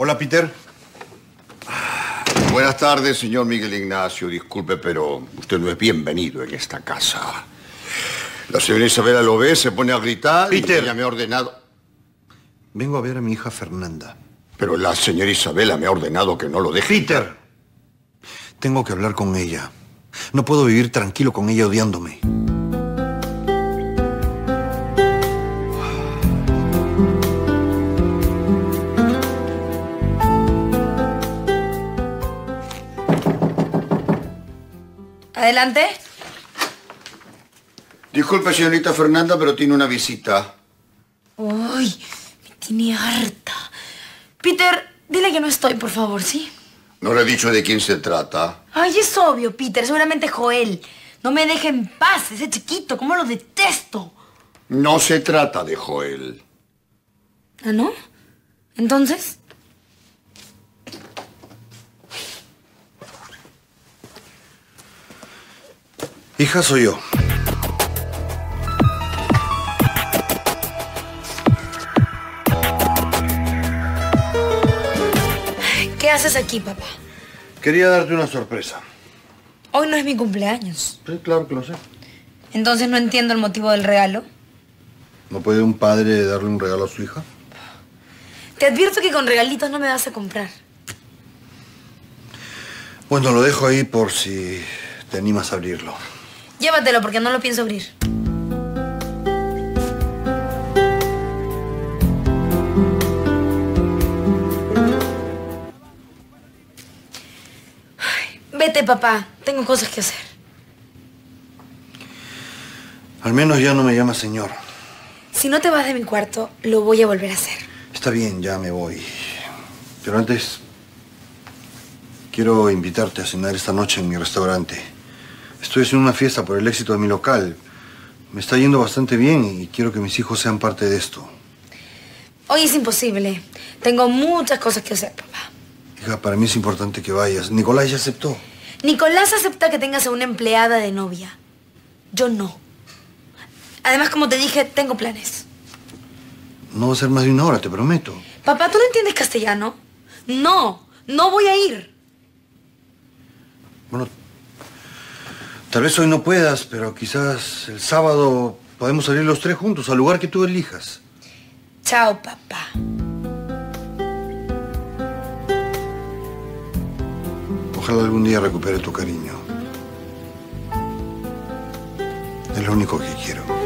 Hola, Peter. Buenas tardes, señor Miguel Ignacio. Disculpe, pero usted no es bienvenido en esta casa. La señora Isabela lo ve, se pone a gritar Peter. y ella me ha ordenado... Vengo a ver a mi hija Fernanda. Pero la señora Isabela me ha ordenado que no lo deje. Peter. Tengo que hablar con ella. No puedo vivir tranquilo con ella odiándome. Adelante. Disculpe, señorita Fernanda, pero tiene una visita. Uy, me tiene harta. Peter, dile que no estoy, por favor, ¿sí? No le he dicho de quién se trata. Ay, es obvio, Peter. Seguramente Joel. No me deje en paz, ese chiquito. ¿Cómo lo detesto? No se trata de Joel. ¿Ah, no? ¿Entonces? Hija, soy yo. ¿Qué haces aquí, papá? Quería darte una sorpresa. Hoy no es mi cumpleaños. Sí, claro que lo sé. Entonces no entiendo el motivo del regalo. ¿No puede un padre darle un regalo a su hija? Te advierto que con regalitos no me vas a comprar. Bueno, lo dejo ahí por si te animas a abrirlo. Llévatelo porque no lo pienso abrir. Ay, Vete, papá. Tengo cosas que hacer. Al menos ya no me llamas señor. Si no te vas de mi cuarto, lo voy a volver a hacer. Está bien, ya me voy. Pero antes... Quiero invitarte a cenar esta noche en mi restaurante. Estoy haciendo una fiesta por el éxito de mi local. Me está yendo bastante bien y quiero que mis hijos sean parte de esto. Hoy es imposible. Tengo muchas cosas que hacer, papá. Hija, para mí es importante que vayas. Nicolás ya aceptó. Nicolás acepta que tengas a una empleada de novia. Yo no. Además, como te dije, tengo planes. No va a ser más de una hora, te prometo. Papá, ¿tú no entiendes castellano? No, no voy a ir. Bueno, tal vez hoy no puedas, pero quizás el sábado podemos salir los tres juntos al lugar que tú elijas. Chao, papá. Ojalá algún día recupere tu cariño. Es lo único que quiero.